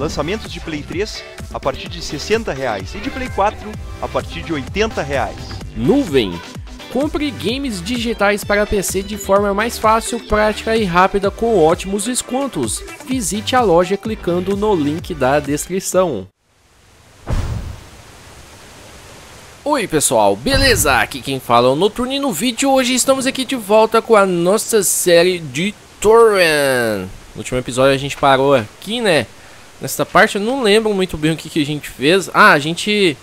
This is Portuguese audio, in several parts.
Lançamentos de Play 3 a partir de 60 reais, e de Play 4 a partir de 80 reais. Nuvem. Compre games digitais para PC de forma mais fácil, prática e rápida com ótimos descontos. Visite a loja clicando no link da descrição. Oi pessoal, beleza? Aqui quem fala é o Noturno e no vídeo hoje estamos aqui de volta com a nossa série de Torrent. No último episódio a gente parou aqui, né? Nessa parte eu não lembro muito bem o que, que a gente fez. Ah, a gente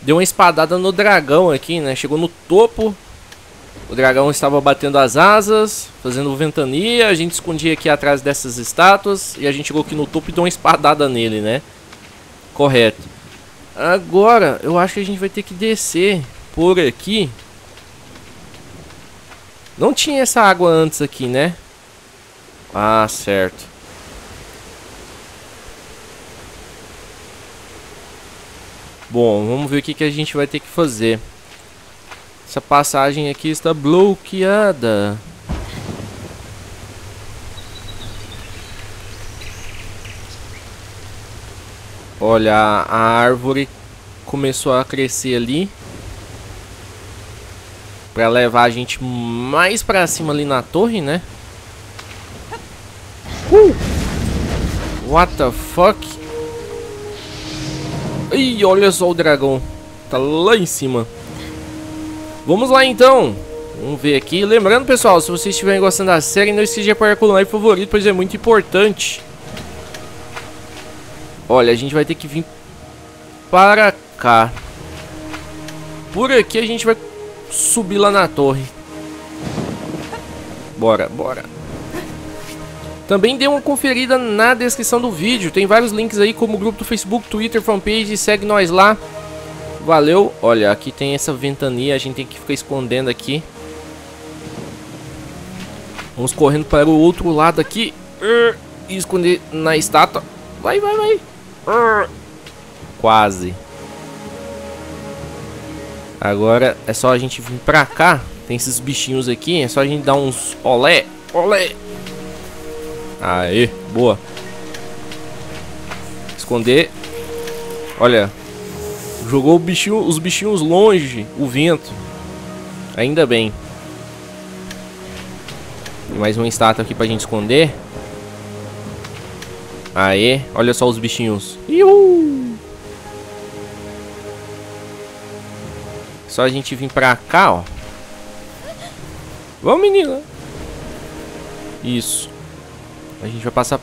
deu uma espadada no dragão aqui, né? Chegou no topo. O dragão estava batendo as asas, fazendo ventania. A gente escondia aqui atrás dessas estátuas. E a gente chegou aqui no topo e deu uma espadada nele, né? Correto. Agora, eu acho que a gente vai ter que descer por aqui. Não tinha essa água antes aqui, né? Ah, certo. Bom, vamos ver o que, que a gente vai ter que fazer. Essa passagem aqui está bloqueada. Olha, a árvore começou a crescer ali. Pra levar a gente mais pra cima ali na torre, né? Uh! What the fuck? Ih, olha só o dragão. Tá lá em cima. Vamos lá então. Vamos ver aqui. Lembrando, pessoal, se vocês estiverem gostando da série, não esqueça de apoiar com o like favorito, pois é muito importante. Olha, a gente vai ter que vir para cá. Por aqui a gente vai subir lá na torre. Bora, bora. Também dê uma conferida na descrição do vídeo. Tem vários links aí, como o grupo do Facebook, Twitter, fanpage. Segue nós lá. Valeu. Olha, aqui tem essa ventania. A gente tem que ficar escondendo aqui. Vamos correndo para o outro lado aqui. E esconder na estátua. Vai, vai, vai. Quase. Agora é só a gente vir pra cá. Tem esses bichinhos aqui. É só a gente dar uns olé. Olé. Aê, boa. Esconder. Olha. Jogou bichinho, os bichinhos longe, o vento. Ainda bem. Mais uma estátua aqui pra gente esconder. Aê, olha só os bichinhos. Iuhu! Só a gente vir pra cá, ó. Vamos, menina. Isso. A gente vai passar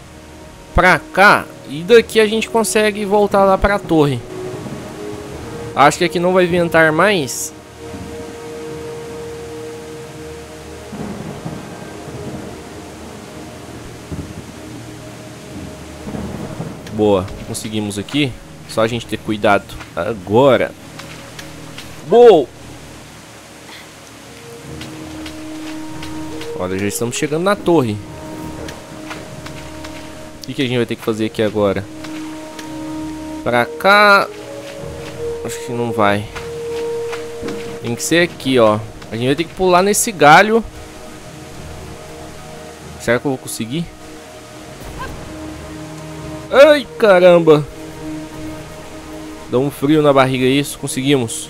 pra cá. E daqui a gente consegue voltar lá pra torre. Acho que aqui não vai ventar mais. Boa, conseguimos aqui. Só a gente ter cuidado agora. Boa! Olha, já estamos chegando na torre. O que, a gente vai ter que fazer aqui agora? Pra cá... Acho que não vai. Tem que ser aqui, ó. A gente vai ter que pular nesse galho. Será que eu vou conseguir? Ai, caramba. Dá um frio na barriga isso. Conseguimos.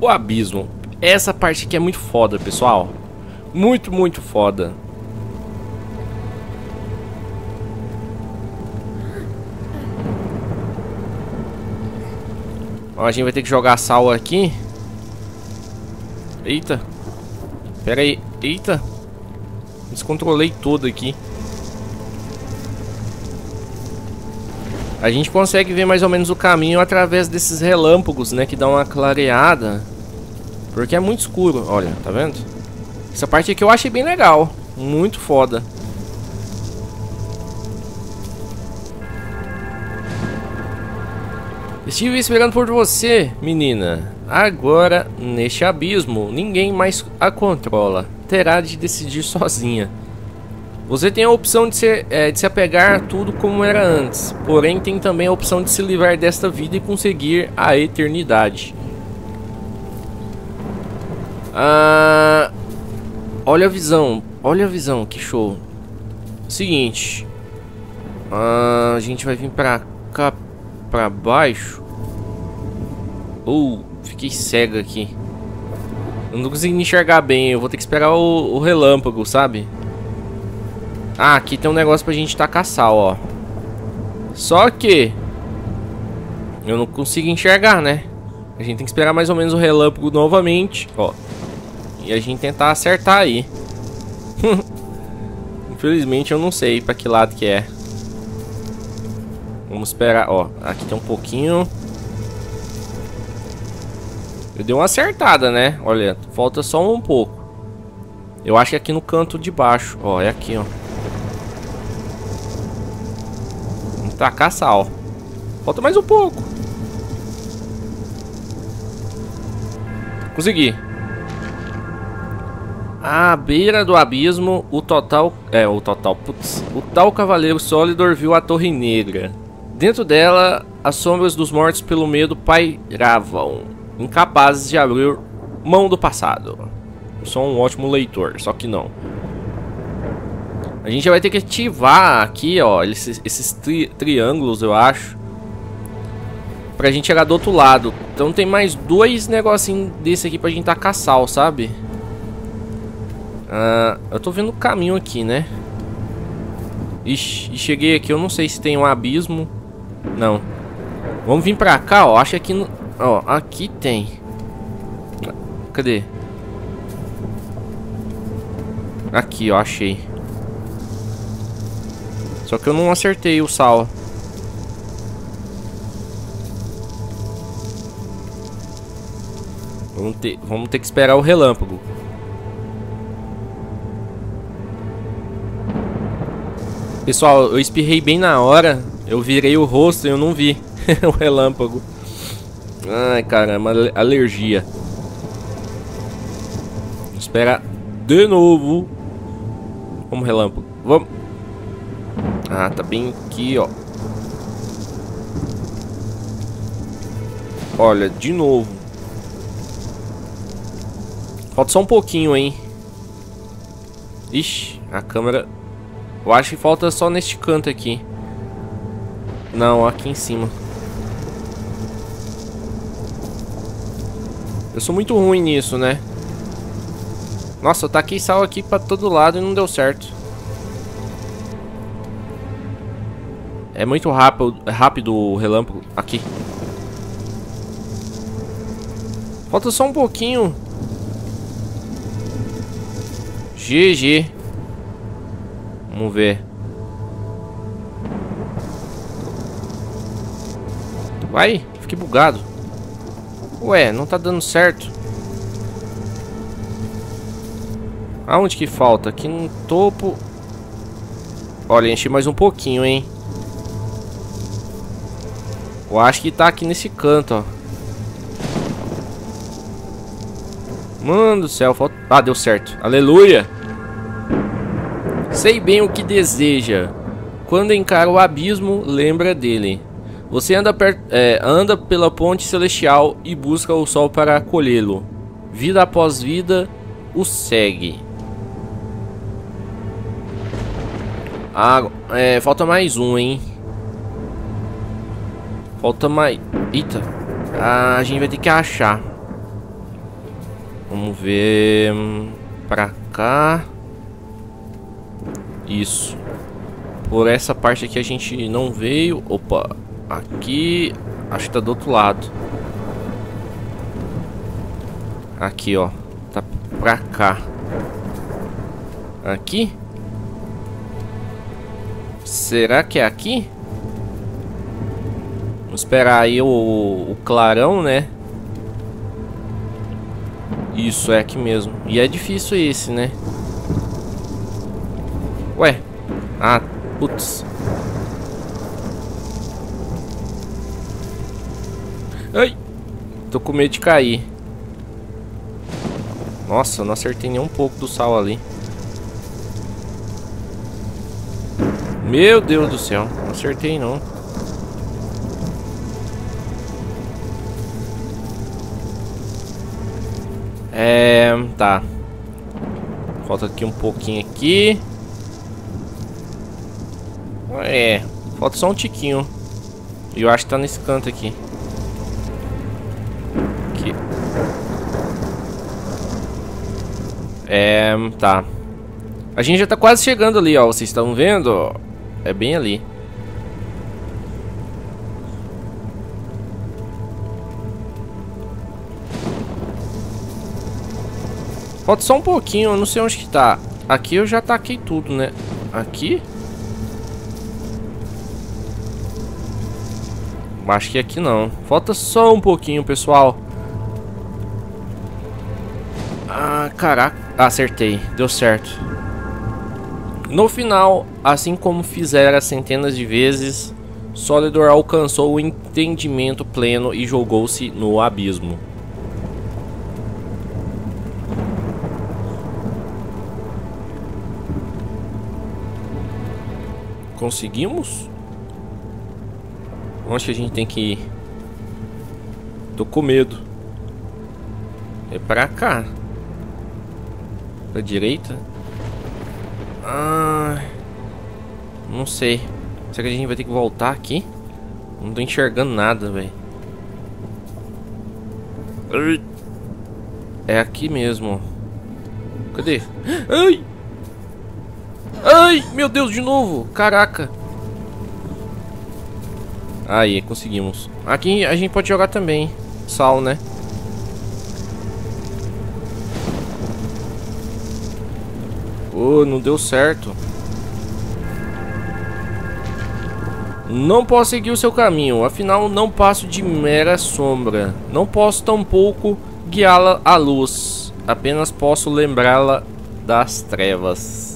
o abismo. Essa parte aqui é muito foda, pessoal. Muito, muito foda. Ó, a gente vai ter que jogar sal aqui. Eita. Pera aí. Eita. Descontrolei todo aqui. A gente consegue ver mais ou menos o caminho através desses relâmpagos, né? Que dão uma clareada. Porque é muito escuro. Olha, tá vendo? Essa parte aqui eu achei bem legal. Muito foda. Estive esperando por você, menina. Agora, neste abismo, ninguém mais a controla. Terá de decidir sozinha. Você tem a opção de se, é, de se apegar a tudo como era antes, porém tem também a opção de se livrar desta vida e conseguir a eternidade. Ah, olha a visão, olha a visão, que show. Seguinte, ah, a gente vai vir pra cá, pra baixo. Uh, fiquei cego aqui. Eu não consegui enxergar bem, eu vou ter que esperar o, o relâmpago, sabe? Ah, aqui tem um negócio pra gente tacar sal, ó. Só que... Eu não consigo enxergar, né? A gente tem que esperar mais ou menos o relâmpago novamente, ó. E a gente tentar acertar aí. Infelizmente eu não sei pra que lado que é. Vamos esperar, ó. Aqui tem um pouquinho. Eu dei uma acertada, né? Olha, falta só um pouco. Eu acho que é aqui no canto de baixo. Ó, é aqui, ó. Tacar sal. Falta mais um pouco. Consegui. À beira do abismo, o total... É, o total... Putz, o tal cavaleiro sólido viu a torre negra. Dentro dela, as sombras dos mortos pelo medo pairavam, incapazes de abrir mão do passado. sou um ótimo leitor, só que não. A gente vai ter que ativar aqui, ó, esses, esses tri triângulos, eu acho. Pra gente chegar do outro lado. Então tem mais dois negocinhos desse aqui pra gente tacar sal, sabe? Ah, eu tô vendo o caminho aqui, né? Ixi, e cheguei aqui, eu não sei se tem um abismo. Não. Vamos vir pra cá, ó. Acho que aqui... Ó, aqui tem. Cadê? Aqui, ó, achei. Só que eu não acertei o sal. Vamos ter, vamos ter que esperar o relâmpago. Pessoal, eu espirrei bem na hora. Eu virei o rosto e eu não vi o relâmpago. Ai, caramba, alergia. Espera de novo. Vamos, relâmpago. Vamos. Ah, tá bem aqui, ó. Olha, de novo. Falta só um pouquinho, hein. Ixi, a câmera... Eu acho que falta só neste canto aqui. Não, aqui em cima. Eu sou muito ruim nisso, né? Nossa, eu taquei sal aqui pra todo lado e não deu certo. É muito rápido, é rápido o relâmpago. Aqui. Falta só um pouquinho. GG. Vamos ver. Vai, fiquei bugado. Ué, não tá dando certo. Aonde que falta? Aqui no topo. Olha, enchi mais um pouquinho, hein. Eu acho que tá aqui nesse canto, ó. Mano do céu, falta... Ah, deu certo. Aleluia! Sei bem o que deseja. Quando encara o abismo, lembra dele. Você anda, per... é, anda pela ponte celestial e busca o sol para acolhê-lo. Vida após vida, o segue. Ah, é, falta mais um, hein? Falta mais... Eita. Ah, a gente vai ter que achar. Vamos ver... Pra cá. Isso. Por essa parte aqui a gente não veio. Opa. Aqui... Acho que tá do outro lado. Aqui, ó. Tá pra cá. Aqui? Será que é aqui? Vamos esperar aí o, o clarão, né? Isso, é aqui mesmo. E é difícil esse, né? Ué. Ah, putz. Ai. Tô com medo de cair. Nossa, não acertei nem um pouco do sal ali. Meu Deus do céu, não acertei não. É, tá. Falta aqui um pouquinho aqui. É, falta só um tiquinho. E eu acho que tá nesse canto aqui. Aqui. É, tá. A gente já tá quase chegando ali, ó. Vocês estão vendo? É bem ali. Falta só um pouquinho, eu não sei onde que tá. Aqui eu já taquei tudo, né? Aqui? Acho que aqui não. Falta só um pouquinho, pessoal. Ah, caraca. Acertei. Deu certo. No final, assim como fizera centenas de vezes, Solidor alcançou o entendimento pleno e jogou-se no abismo. Conseguimos? Onde que a gente tem que ir? Tô com medo. É pra cá. Pra direita? Ah, não sei. Será que a gente vai ter que voltar aqui? Não tô enxergando nada, velho. É aqui mesmo. Cadê? Ai! Ai, meu Deus, de novo. Caraca. Aí, conseguimos. Aqui a gente pode jogar também. Sal, né? Oh, não deu certo. Não posso seguir o seu caminho, afinal não passo de mera sombra. Não posso tampouco guiá-la à luz. Apenas posso lembrá-la das trevas.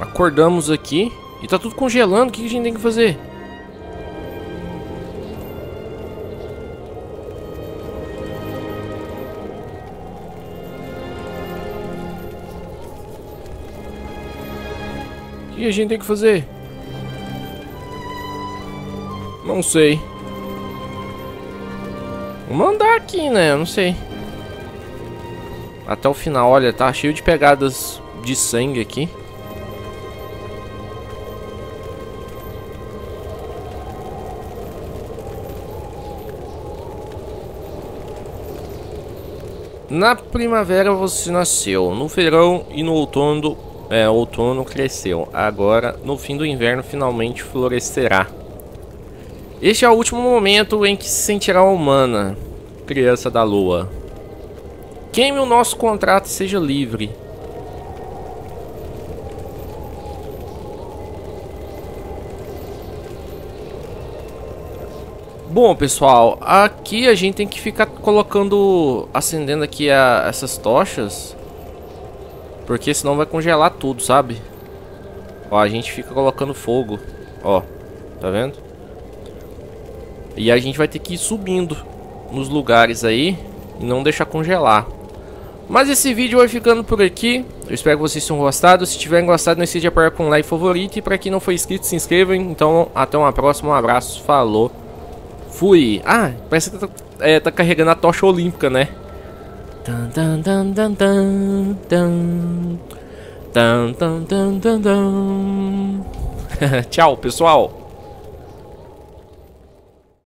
Acordamos aqui e tá tudo congelando. O que a gente tem que fazer? O que a gente tem que fazer? Não sei. Vamos andar aqui, né? Não sei. Até o final, olha, tá cheio de pegadas de sangue aqui. Na primavera você nasceu, no verão e no outono, é, outono cresceu. Agora, no fim do inverno, finalmente florescerá. Este é o último momento em que se sentirá humana, criança da lua. Queime o nosso contrato e seja livre. Bom, pessoal, aqui a gente tem que ficar colocando, acendendo aqui a, essas tochas, porque senão vai congelar tudo, sabe? Ó, a gente fica colocando fogo, ó, tá vendo? E a gente vai ter que ir subindo nos lugares aí e não deixar congelar. Mas esse vídeo vai ficando por aqui. Eu espero que vocês tenham gostado. Se tiverem gostado, não esqueça de apoiar com um like favorito. E para quem não foi inscrito, se inscreva. Então, até uma próxima. Um abraço. Falou. Fui. Ah, parece que tá, é, tá carregando a tocha olímpica, né? Tchau, pessoal.